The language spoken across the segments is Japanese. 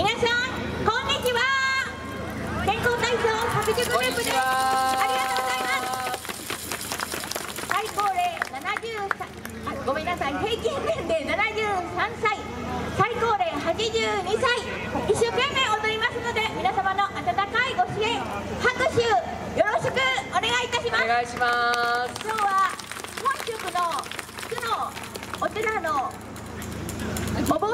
皆さんこんにちは。健康体操白塾グループです。ありがとうございます。最高齢73ごめんなさい。平均年齢73歳。最高齢82歳。一生懸命踊りますので皆様の温かいご支援拍手よろしくお願いいたしますお願いします今日は本宿の区のお寺の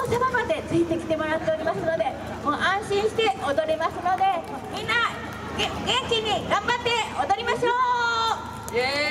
様までついてきてもらっておりますのでもう安心して踊れますのでみんな元気に頑張って踊りましょう。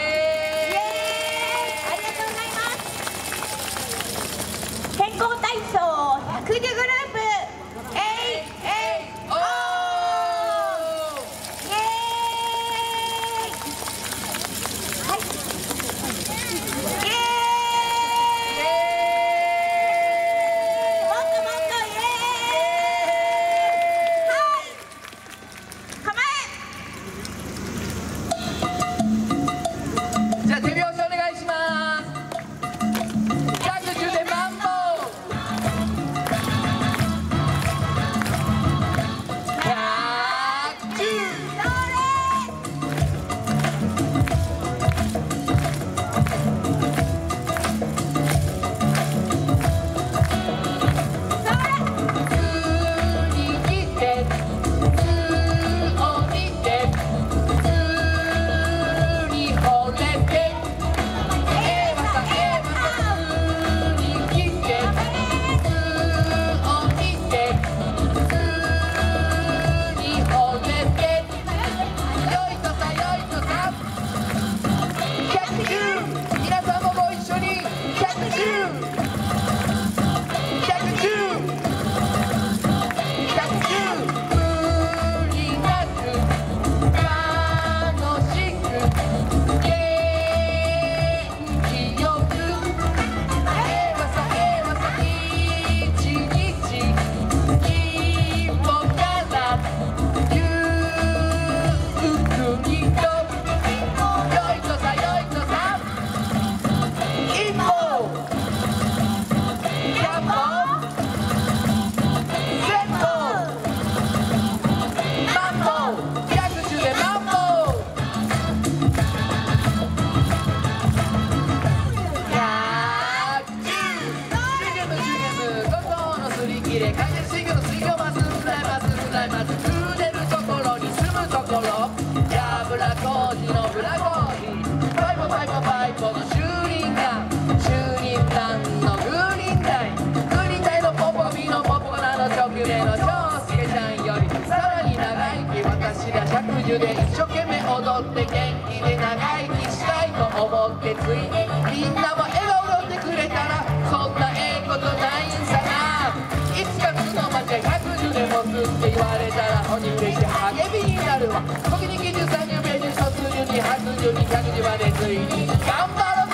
切れ回転水魚の水魚ますフライますフライます触れるところに住むところやぶら工事のブラコーヒーパイポパイポパイポの修理団修理団のグリーン台グリーン台のポポビのポポナの直径の長介ちゃんよりさらに長生き私ら百獣で一生懸命踊って元気で長生きしたいと思ってついにみんなもわれたら鬼嬉して励みになるわ。時に技術30名に卒業に白獣に百獣までついに頑張ろう